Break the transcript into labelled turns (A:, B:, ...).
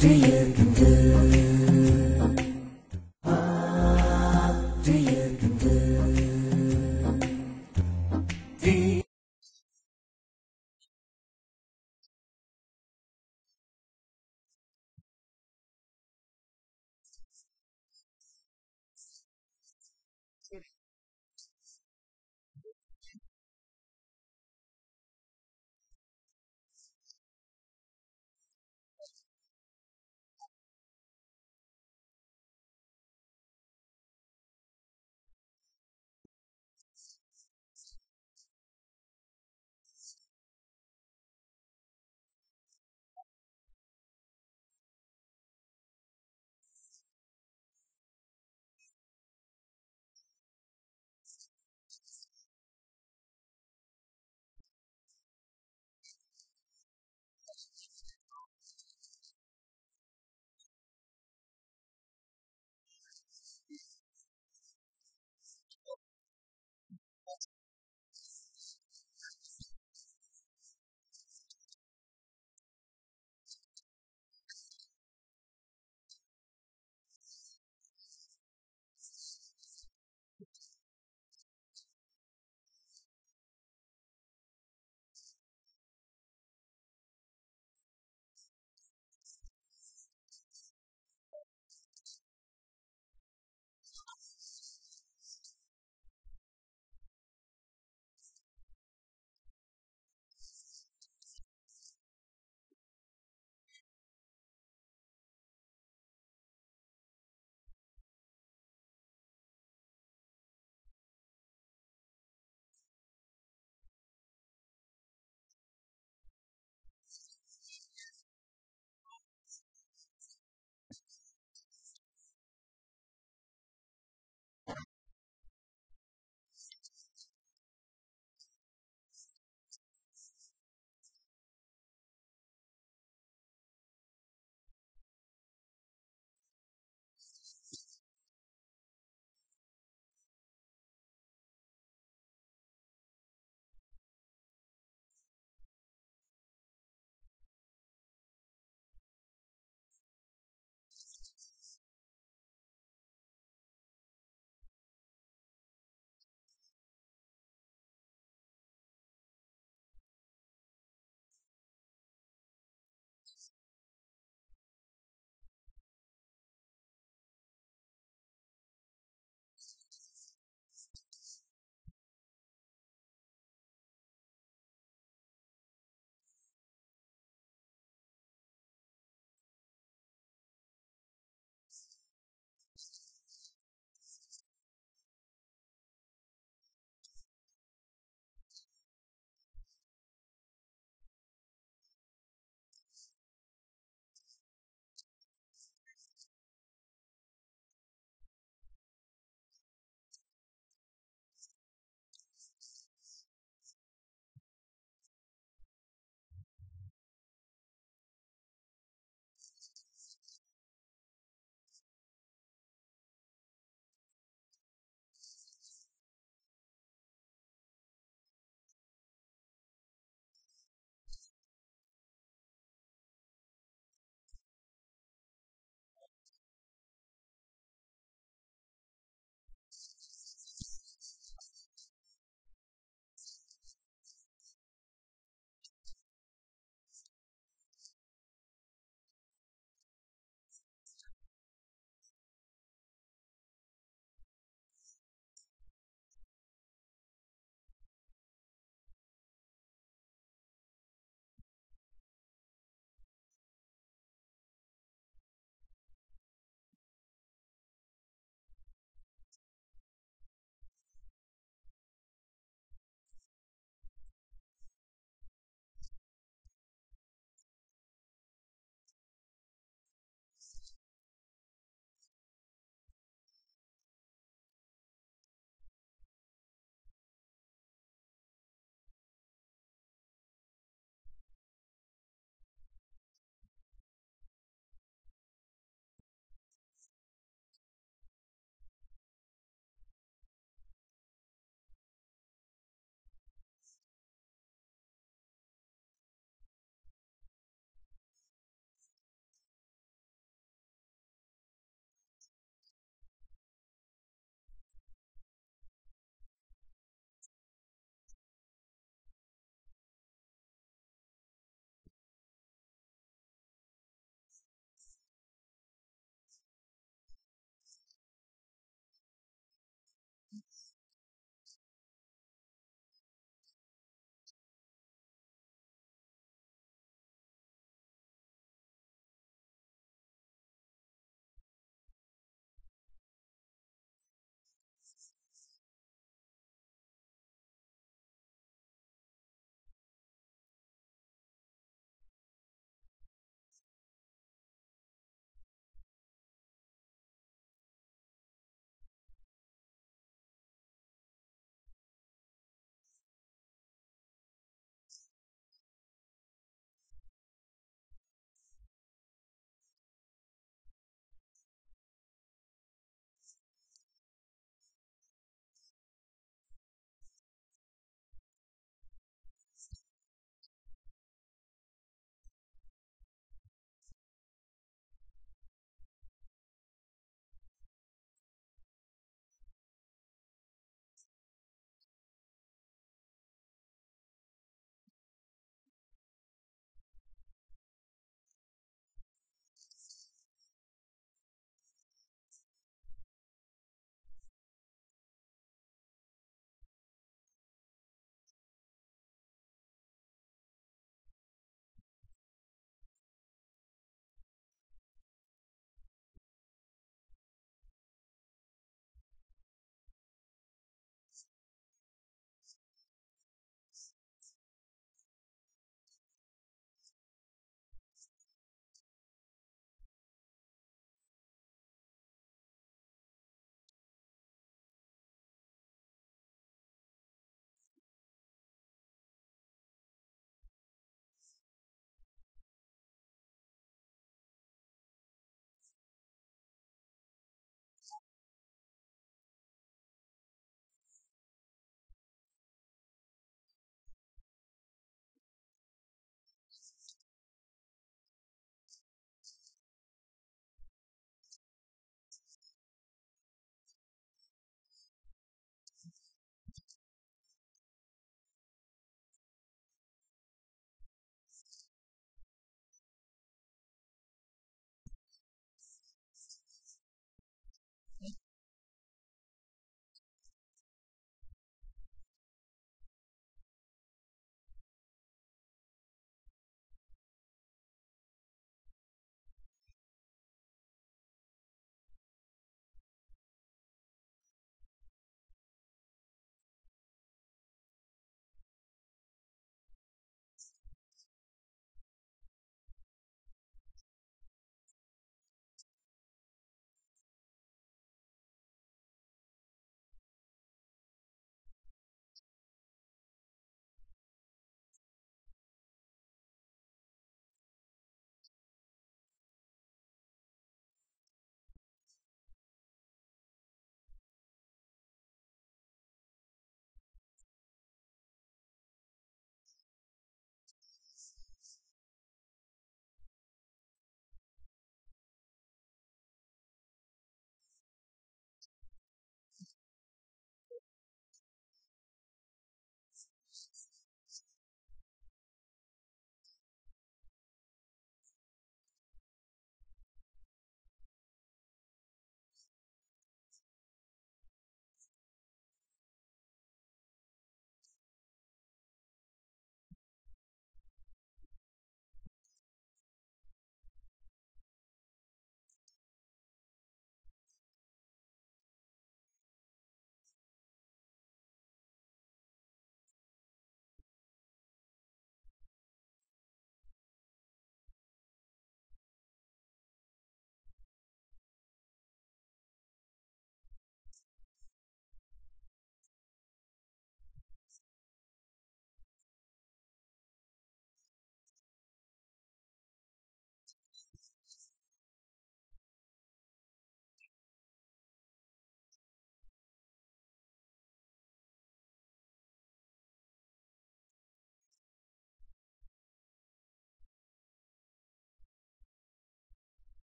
A: Do you?